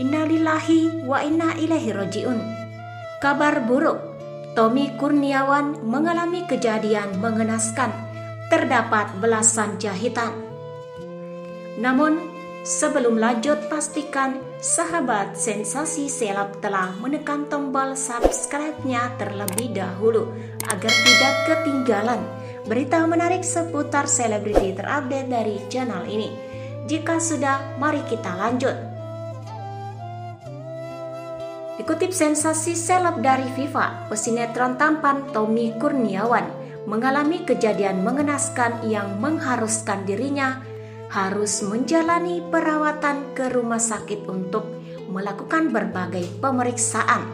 Innalillahi wa inna ilaihi rojiun. Kabar buruk, Tommy Kurniawan mengalami kejadian mengenaskan. Terdapat belasan jahitan. Namun, sebelum lanjut pastikan sahabat sensasi selap telah menekan tombol subscribe-nya terlebih dahulu agar tidak ketinggalan berita menarik seputar selebriti terupdate dari channel ini. Jika sudah, mari kita lanjut. Dikutip sensasi seleb dari Viva, pesinetron tampan Tommy Kurniawan mengalami kejadian mengenaskan yang mengharuskan dirinya harus menjalani perawatan ke rumah sakit untuk melakukan berbagai pemeriksaan.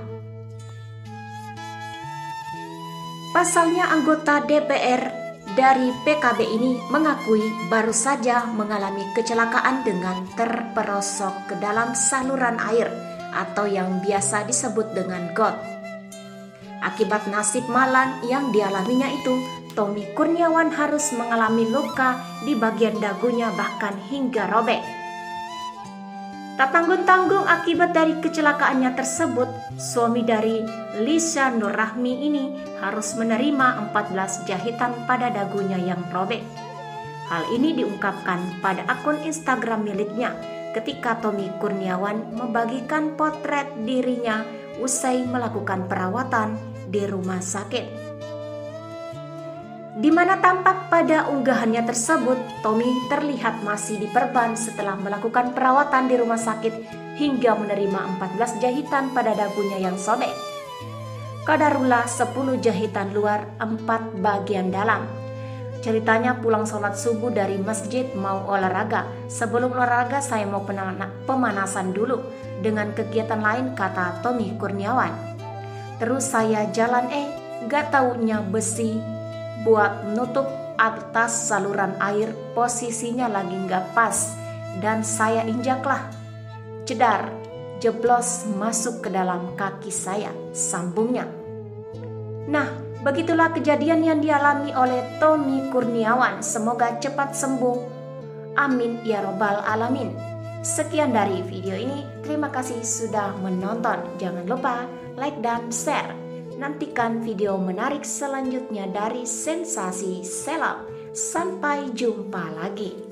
Pasalnya anggota DPR dari PKB ini mengakui baru saja mengalami kecelakaan dengan terperosok ke dalam saluran air atau yang biasa disebut dengan God. Akibat nasib malang yang dialaminya itu, Tommy Kurniawan harus mengalami luka di bagian dagunya bahkan hingga robek. Tak tanggung-tanggung akibat dari kecelakaannya tersebut, suami dari Lisa Nurrahmi ini harus menerima 14 jahitan pada dagunya yang robek. Hal ini diungkapkan pada akun Instagram miliknya ketika Tommy Kurniawan membagikan potret dirinya usai melakukan perawatan di rumah sakit. Di mana tampak pada unggahannya tersebut, Tommy terlihat masih diperban setelah melakukan perawatan di rumah sakit hingga menerima 14 jahitan pada dagunya yang sobek. Kadarullah 10 jahitan luar, 4 bagian dalam. Ceritanya pulang sholat subuh dari masjid mau olahraga. Sebelum olahraga saya mau pemanasan dulu dengan kegiatan lain kata Tommy Kurniawan. Terus saya jalan eh gak taunya besi buat nutup atas saluran air posisinya lagi gak pas dan saya injaklah. Cedar, jeblos masuk ke dalam kaki saya, sambungnya. Nah, Begitulah kejadian yang dialami oleh Tommy Kurniawan. Semoga cepat sembuh. Amin ya robbal alamin. Sekian dari video ini. Terima kasih sudah menonton. Jangan lupa like dan share. Nantikan video menarik selanjutnya dari Sensasi Selap. Sampai jumpa lagi.